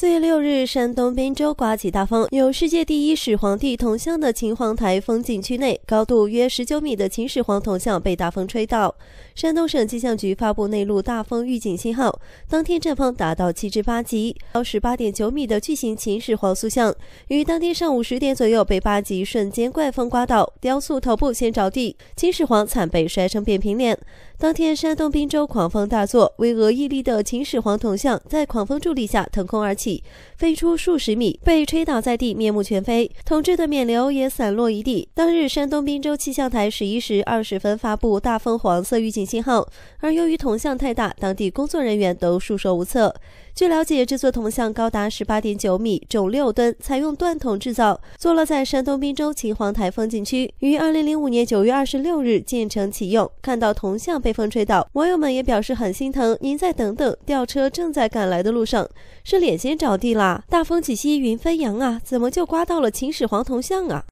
四月六日，山东滨州刮起大风，有“世界第一始皇帝”铜像的秦皇台风景区内，高度约十九米的秦始皇铜像被大风吹倒。山东省气象局发布内陆大风预警信号，当天阵风达到七至八级。高十八点九米的巨型秦始皇塑像，于当天上午十点左右被八级瞬间怪风刮倒，雕塑头部先着地，秦始皇惨被摔成扁平脸。当天，山东滨州狂风大作，巍峨屹立的秦始皇铜像在狂风助力下腾空而起，飞出数十米，被吹倒在地，面目全非，铜制的冕旒也散落一地。当日，山东滨州气象台十一时二十分发布大风黄色预警信号，而由于铜像太大，当地工作人员都束手无策。据了解，这座铜像高达十八点九米，重六吨，采用锻铜制造，坐落在山东滨州秦皇台风景区，于二零零五年九月二十六日建成启用。看到铜像被风吹倒，网友们也表示很心疼。您再等等，吊车正在赶来的路上。是脸先着地啦！大风起兮云飞扬啊，怎么就刮到了秦始皇铜像啊？